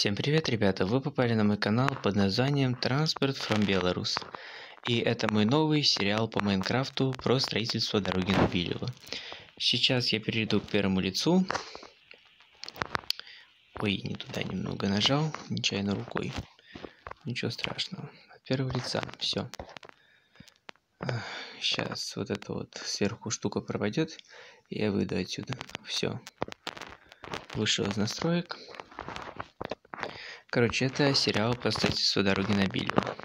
Всем привет, ребята! Вы попали на мой канал под названием Transport from Belarus. И это мой новый сериал по Майнкрафту про строительство дороги на. Сейчас я перейду к первому лицу. Ой, не туда немного нажал, нечаянно рукой. Ничего страшного. От первого лица, все. Сейчас вот эта вот сверху штука пропадет, и я выйду отсюда. Все. Вышел из настроек. Короче, это сериал по строительству дороги на Билево.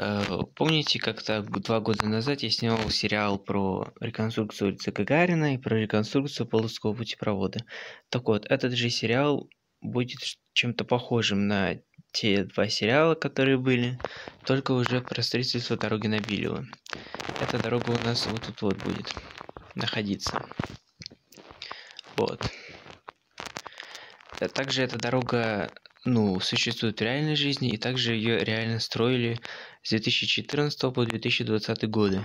Э, Помните, как-то два года назад я снял сериал про реконструкцию улицы Гагарина и про реконструкцию Полоцкого путепровода. Так вот, этот же сериал будет чем-то похожим на те два сериала, которые были, только уже про строительство дороги на Билево. Эта дорога у нас вот тут вот будет находиться. Вот. А Также эта дорога, ну, существует в реальной жизни, и также ее реально строили с 2014 по 2020 годы.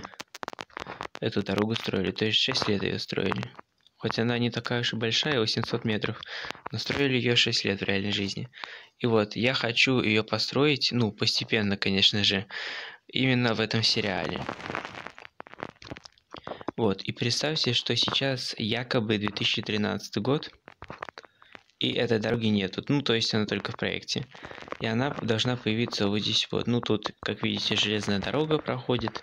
Эту дорогу строили, то есть 6 лет ее строили. Хоть она не такая уж и большая, 800 метров, но строили ее 6 лет в реальной жизни. И вот, я хочу ее построить, ну, постепенно, конечно же, именно в этом сериале. Вот, и представьте, что сейчас якобы 2013 год, и этой дороги нету. Ну, то есть она только в проекте. И она должна появиться вот здесь вот. Ну, тут, как видите, железная дорога проходит.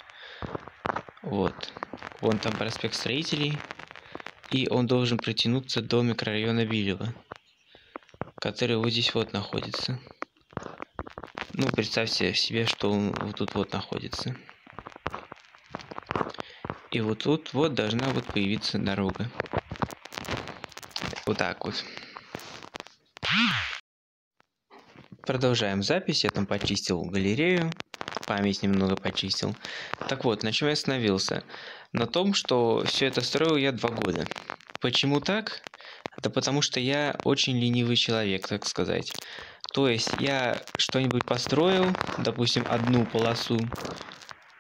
Вот. Вон там проспект строителей. И он должен протянуться до микрорайона Билева. Который вот здесь вот находится. Ну, представьте себе, что он вот тут вот находится. И вот тут вот должна вот появиться дорога. Вот так вот. Продолжаем запись. Я там почистил галерею. Память немного почистил. Так вот, на чем я остановился? На том, что все это строил я два года. Почему так? Да потому что я очень ленивый человек, так сказать. То есть я что-нибудь построил, допустим, одну полосу,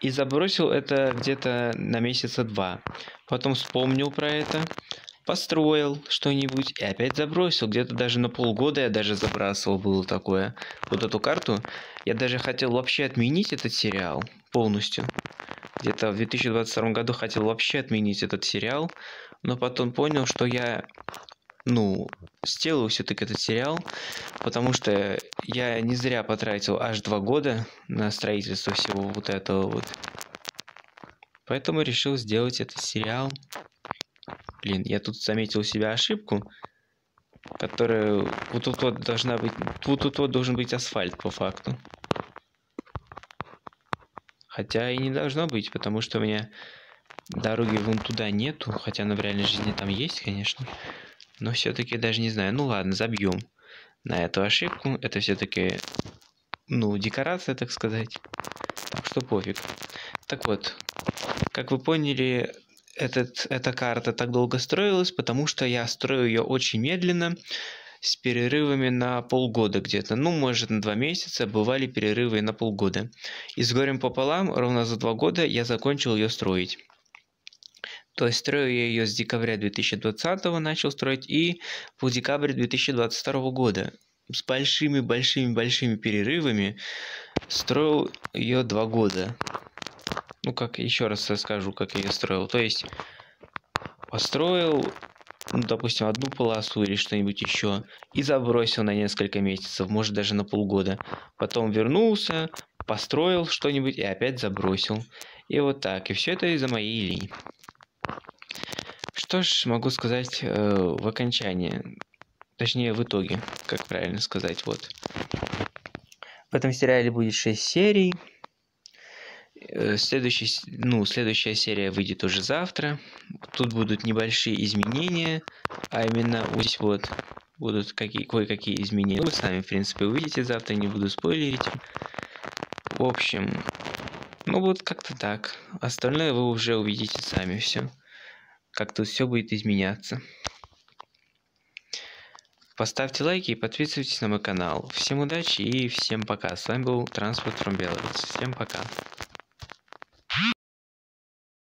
и забросил это где-то на месяца два. Потом вспомнил про это, построил что-нибудь и опять забросил. Где-то даже на полгода я даже забрасывал, было такое. Вот эту карту. Я даже хотел вообще отменить этот сериал полностью. Где-то в 2022 году хотел вообще отменить этот сериал, но потом понял, что я, ну, сделаю все-таки этот сериал, потому что я не зря потратил аж два года на строительство всего вот этого вот. Поэтому решил сделать этот сериал. Блин, я тут заметил у себя ошибку, которая вот тут вот должна быть, вот тут вот должен быть асфальт по факту. Хотя и не должно быть, потому что у меня дороги вон туда нету, хотя она в реальной жизни там есть, конечно. Но все-таки даже не знаю. Ну ладно, забьем на эту ошибку. Это все-таки, ну, декорация, так сказать. Так что пофиг. Так вот, как вы поняли, этот, эта карта так долго строилась, потому что я строю ее очень медленно, с перерывами на полгода где-то. Ну, может, на два месяца бывали перерывы на полгода. И с горем пополам, ровно за два года я закончил ее строить. То есть строю я ее с декабря 2020 начал строить и по декабрь 2022 года. С большими-большими-большими перерывами строил ее два года. Ну, как еще раз расскажу, как я ее строил. То есть построил, ну, допустим, одну полосу или что-нибудь еще, и забросил на несколько месяцев, может даже на полгода. Потом вернулся, построил что-нибудь и опять забросил. И вот так. И все это из-за моей линии. Что ж, могу сказать э, в окончании. Точнее, в итоге, как правильно сказать, вот. В этом сериале будет 6 серий. Э, Следующий, ну, следующая серия выйдет уже завтра. Тут будут небольшие изменения, а именно вот здесь вот будут какие, кое-какие изменения. Вы сами, в принципе, увидите завтра, не буду спойлерить. В общем, ну вот как-то так. Остальное вы уже увидите сами все. Как тут все будет изменяться. Поставьте лайки и подписывайтесь на мой канал. Всем удачи и всем пока. С вами был Транспорт from Belarus. Всем пока.